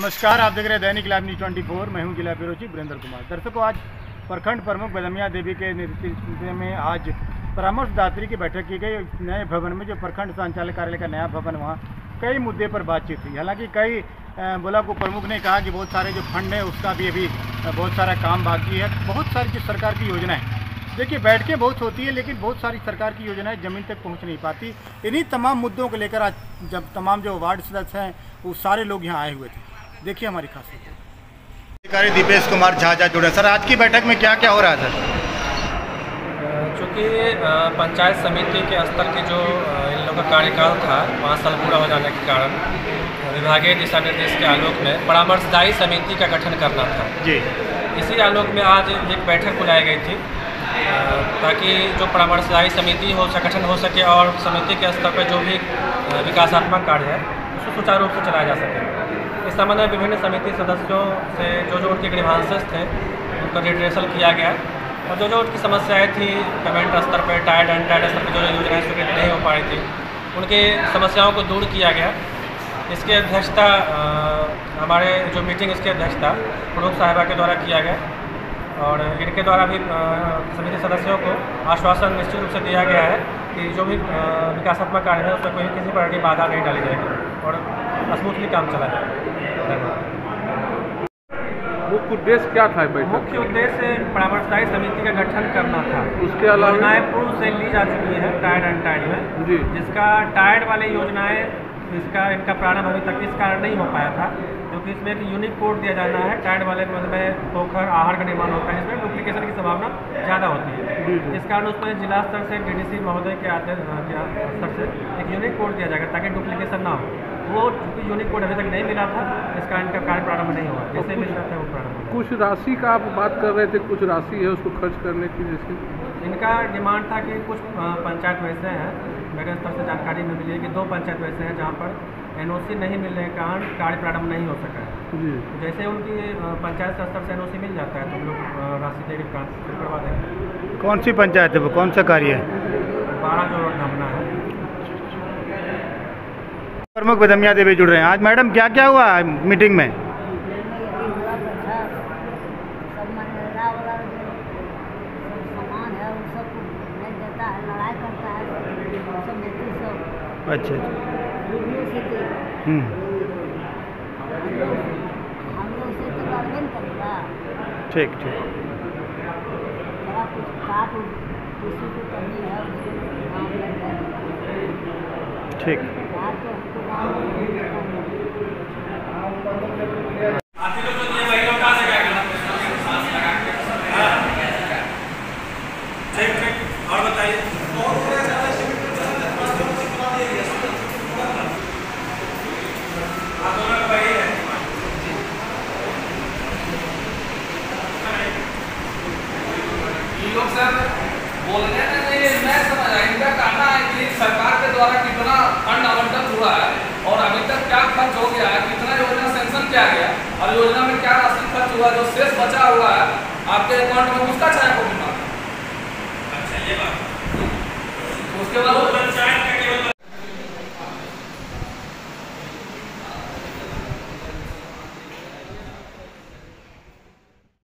नमस्कार, आप देख रहे हैं दैनिक लाइव न्यूज़ ट्वेंटी फोर। मैं हूँ जिला ब्यूरो वीरेंद्र कुमार। दर्शकों, आज प्रखंड प्रमुख बदमिया देवी के नेतृत्व में आज परामर्शदात्री की बैठक की गई। नए भवन में जो प्रखंड संचालक कार्यालय का नया भवन, वहाँ कई मुद्दे पर बातचीत हुई। हालाँकि कई ब्लॉक को प्रमुख ने कहा कि बहुत सारे जो फंड है, उसका भी अभी बहुत सारा काम बाकी है। बहुत सारी जो सरकार की योजनाएँ देखिए, बैठकें बहुत होती है, लेकिन बहुत सारी सरकार की योजनाएँ ज़मीन तक पहुँच नहीं पाती। इन्हीं तमाम मुद्दों को लेकर आज जब तमाम जो वार्ड सदस्य हैं, वो सारे लोग यहाँ आए हुए थे। देखिए हमारी खास। रिपोर्ट अधिकारी दीपेश कुमार झा झा जुड़े सर आज की बैठक में क्या क्या हो रहा है सर? चूँकि पंचायत समिति के स्तर की जो इन लोगों का कार्यकाल था पाँच साल पूरा हो जाने के कारण विभागीय दिशा निर्देश के आलोक में परामर्शदायी समिति का गठन करना था। जी। इसी आलोक में आज एक बैठक बुलाई गई थी ताकि जो परामर्शदायी समिति हो गठन हो सके और समिति के स्तर पर जो भी विकासात्मक कार्य है उसको सुचारू रूप से चलाया जा सके। इस संबंध में विभिन्न समिति सदस्यों से जो जो उनके ग्रीवांसेस थे उनका रिड्रेसल किया गया और जो जो उनकी समस्याएँ थी पेमेंट स्तर पर एंड टाइड स्तर पर जो जो योजनाएँ स्वीकृत नहीं हो पा रही थी। उनकी समस्याओं को दूर किया गया। इसकी अध्यक्षता हमारे जो मीटिंग इसकी अध्यक्षता, प्रमुख साहिबा के द्वारा किया गया। और इनके द्वारा भी समिति सदस्यों को आश्वासन निश्चित रूप से दिया गया है कि जो भी विकासात्मक कार्य है, उसमें कोई किसी प्रकार की बाधा नहीं डाली जाएगी। और स्मूथली काम चला जाएगा मुख्य उद्देश्य क्या था बैठक मुख्य उद्देश्य परामर्शदायी समिति का गठन करना था। उसके अलावा? योजनाएँ पूर्व से ली जा चुकी है टायर्ड एंड टायर्ड में। जी। जिसका टायर्ड वाले योजनाएँ इसका इनका प्रारंभ अभी तक इस कारण नहीं हो पाया था क्योंकि इसमें एक यूनिक कोड दिया जाना है। टायर्ड वाले में पोखर आहार का निर्माण होता है। इसमें डुप्लीकेशन की संभावना ज़्यादा होती है। इस कारण उसमें जिला स्तर से डीडीसी महोदय के आदेश के स्तर से एक यूनिक कोड दिया जाएगा ताकि डुप्लीकेशन ना हो। वो यूनिक कोड अभी तक नहीं मिला था इस कारण इनका कार्य प्रारंभ नहीं हुआ। जैसे मिल जाता है वो प्रारंभ कुछ राशि का आप बात कर रहे थे कुछ राशि है उसको खर्च करने की जैसे? इनका डिमांड था कि कुछ पंचायत वैसे हैं। मेरे स्तर से जानकारी में मिली है कि दो पंचायत वैसे हैं जहाँ पर एनओसी नहीं मिलने के कारण कार्य प्रारंभ नहीं हो सका है। जी। जैसे उनकी पंचायत स्तर से एनओसी मिल जाता है तो हम लोग राशि दे के काम शुरू करवा देंगे कौन सी पंचायत है वो? कौन सा कार्य है? बारह जो धमना है। प्रमुख बदमिया देवी जुड़ रहे हैं। आज मैडम क्या क्या हुआ मीटिंग में? अच्छा अच्छा। हम्म, करेगा ठीक ठीक। ठीक। और बताइए लोग सर बोलने नहीं मैं समझ रहा इनका कहना है के द्वारा कितना फंड आवंटन हुआ है और अभी तक क्या खर्च हो गया है कितना योजना सेंक्शन किया गया और योजना में क्या राशि खर्च हुआ जो शेष बचा हुआ है आपके अकाउंट में उसका छाया को अच्छा ये बात। उसके बाद